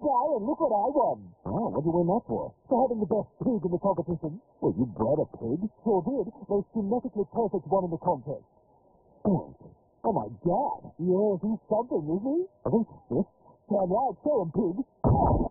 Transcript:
guy, and look what I won. Oh, What did you win that for? For having the best pig in the competition. Well, you bred a pig? Sure did. Most genetically perfect one in the contest. Oh, oh my God. Yeah, he's something, isn't he? I think he's this. Damn right, show him, pig. Oh.